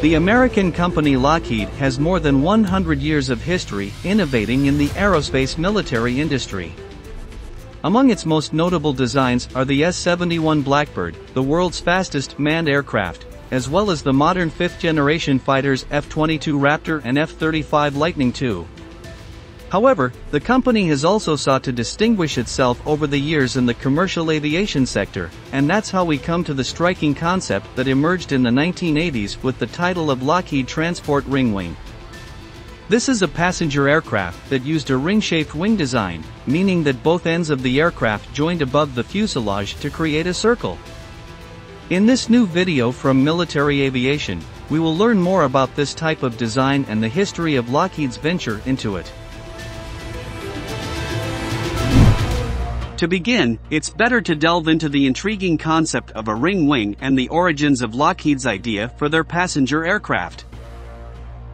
The American company Lockheed has more than 100 years of history innovating in the aerospace military industry. Among its most notable designs are the S-71 Blackbird, the world's fastest manned aircraft, as well as the modern fifth-generation fighters F-22 Raptor and F-35 Lightning II. However, the company has also sought to distinguish itself over the years in the commercial aviation sector, and that's how we come to the striking concept that emerged in the 1980s with the title of Lockheed Transport Ringwing. This is a passenger aircraft that used a ring-shaped wing design, meaning that both ends of the aircraft joined above the fuselage to create a circle. In this new video from Military Aviation, we will learn more about this type of design and the history of Lockheed's venture into it. To begin, it's better to delve into the intriguing concept of a ring wing and the origins of Lockheed's idea for their passenger aircraft.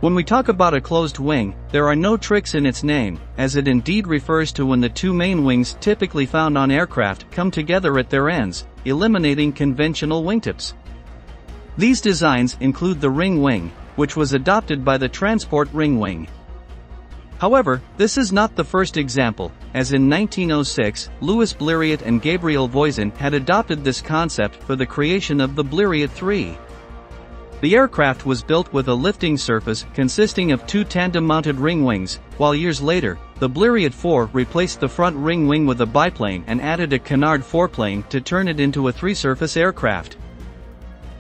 When we talk about a closed wing, there are no tricks in its name, as it indeed refers to when the two main wings typically found on aircraft come together at their ends, eliminating conventional wingtips. These designs include the ring wing, which was adopted by the transport ring wing. However, this is not the first example, as in 1906, Louis Blériot and Gabriel Voisin had adopted this concept for the creation of the Blériot 3. The aircraft was built with a lifting surface consisting of two tandem-mounted ring wings, while years later, the Blériot 4 replaced the front ring wing with a biplane and added a canard foreplane to turn it into a three-surface aircraft.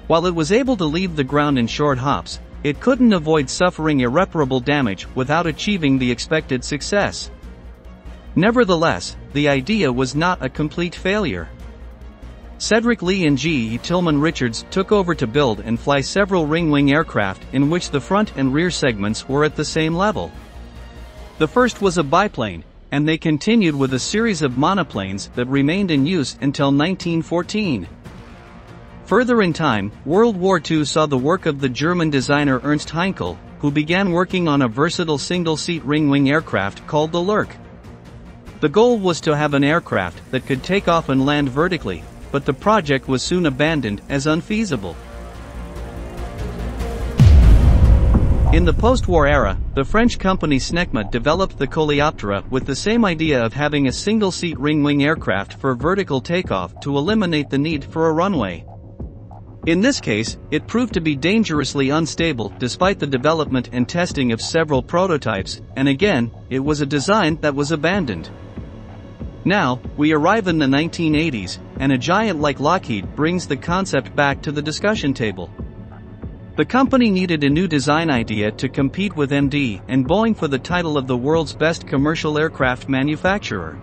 While it was able to leave the ground in short hops, it couldn't avoid suffering irreparable damage without achieving the expected success. Nevertheless, the idea was not a complete failure. Cedric Lee and G. E. Tilghman Richards took over to build and fly several ring-wing aircraft in which the front and rear segments were at the same level. The first was a biplane, and they continued with a series of monoplanes that remained in use until 1914. Further in time, World War II saw the work of the German designer Ernst Heinkel, who began working on a versatile single-seat ring-wing aircraft called the Lerche. The goal was to have an aircraft that could take off and land vertically, but the project was soon abandoned as unfeasible. In the post-war era, the French company Snecma developed the Coleoptera with the same idea of having a single-seat ring-wing aircraft for vertical takeoff to eliminate the need for a runway. In this case, it proved to be dangerously unstable despite the development and testing of several prototypes, and again, it was a design that was abandoned. Now, we arrive in the 1980s, and a giant like Lockheed brings the concept back to the discussion table. The company needed a new design idea to compete with MD and Boeing for the title of the world's best commercial aircraft manufacturer.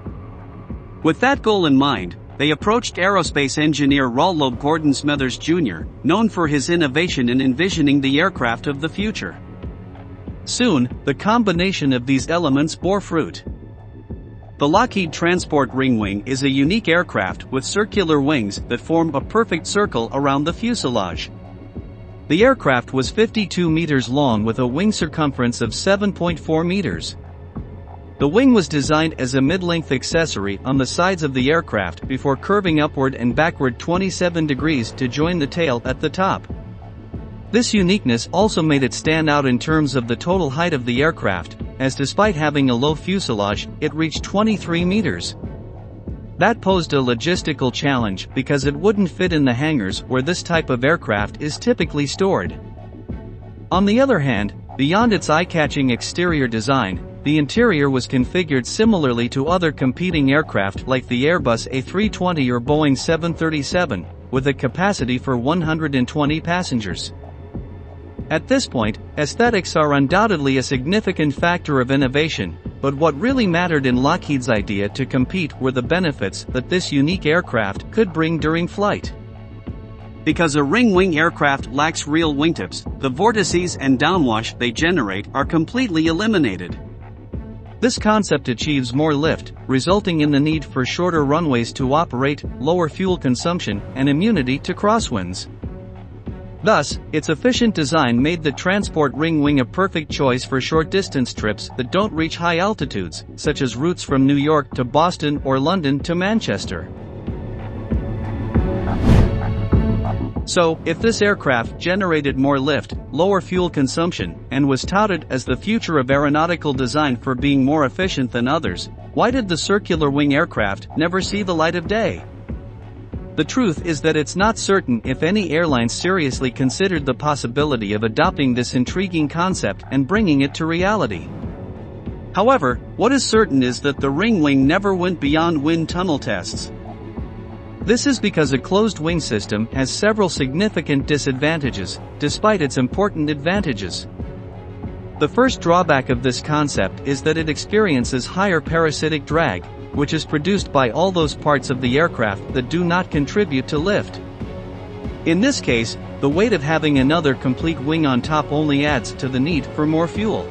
With that goal in mind, they approached aerospace engineer Rollo Gordon Smethers Jr., known for his innovation in envisioning the aircraft of the future. Soon, the combination of these elements bore fruit. The Lockheed Transport Ringwing is a unique aircraft with circular wings that form a perfect circle around the fuselage. The aircraft was 52 meters long with a wing circumference of 7.4 meters. The wing was designed as a mid-length accessory on the sides of the aircraft before curving upward and backward 27 degrees to join the tail at the top. This uniqueness also made it stand out in terms of the total height of the aircraft, as despite having a low fuselage, it reached 23 meters. That posed a logistical challenge because it wouldn't fit in the hangars where this type of aircraft is typically stored. On the other hand, beyond its eye-catching exterior design, the interior was configured similarly to other competing aircraft like the Airbus A320 or Boeing 737, with a capacity for 120 passengers. At this point, aesthetics are undoubtedly a significant factor of innovation, but what really mattered in Lockheed's idea to compete were the benefits that this unique aircraft could bring during flight. Because a ring-wing aircraft lacks real wingtips, the vortices and downwash they generate are completely eliminated. This concept achieves more lift, resulting in the need for shorter runways to operate, lower fuel consumption, and immunity to crosswinds. Thus, its efficient design made the transport ring wing a perfect choice for short distance trips that don't reach high altitudes, such as routes from New York to Boston or London to Manchester. So, if this aircraft generated more lift, lower fuel consumption, and was touted as the future of aeronautical design for being more efficient than others, why did the circular wing aircraft never see the light of day? The truth is that it's not certain if any airline seriously considered the possibility of adopting this intriguing concept and bringing it to reality. However, what is certain is that the ring wing never went beyond wind tunnel tests. This is because a closed wing system has several significant disadvantages, despite its important advantages. The first drawback of this concept is that it experiences higher parasitic drag, which is produced by all those parts of the aircraft that do not contribute to lift. In this case, the weight of having another complete wing on top only adds to the need for more fuel.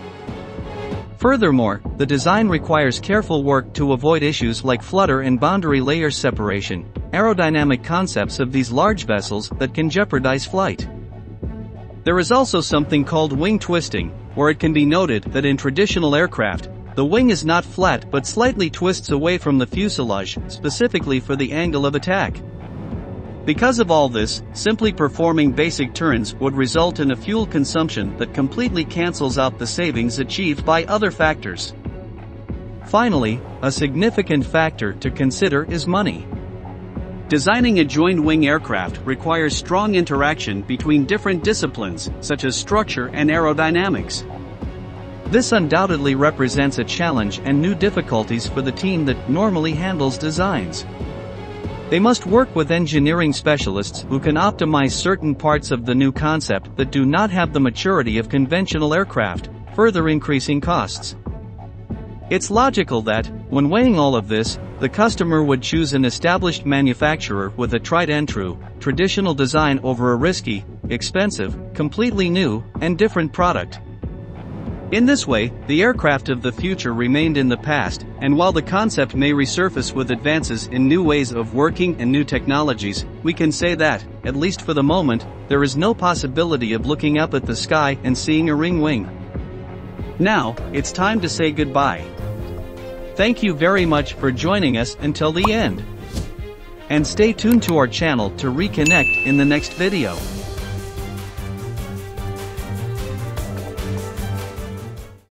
Furthermore, the design requires careful work to avoid issues like flutter and boundary layer separation, aerodynamic concepts of these large vessels that can jeopardize flight. There is also something called wing twisting, where it can be noted that in traditional aircraft, the wing is not flat but slightly twists away from the fuselage, specifically for the angle of attack. Because of all this, simply performing basic turns would result in a fuel consumption that completely cancels out the savings achieved by other factors. Finally, a significant factor to consider is money. Designing a joined-wing aircraft requires strong interaction between different disciplines, such as structure and aerodynamics. This undoubtedly represents a challenge and new difficulties for the team that normally handles designs. They must work with engineering specialists who can optimize certain parts of the new concept that do not have the maturity of conventional aircraft, further increasing costs. It's logical that, when weighing all of this, the customer would choose an established manufacturer with a tried and true, traditional design over a risky, expensive, completely new, and different product. In this way, the aircraft of the future remained in the past, and while the concept may resurface with advances in new ways of working and new technologies, we can say that, at least for the moment, there is no possibility of looking up at the sky and seeing a ring wing. Now, it's time to say goodbye. Thank you very much for joining us until the end. And stay tuned to our channel to reconnect in the next video.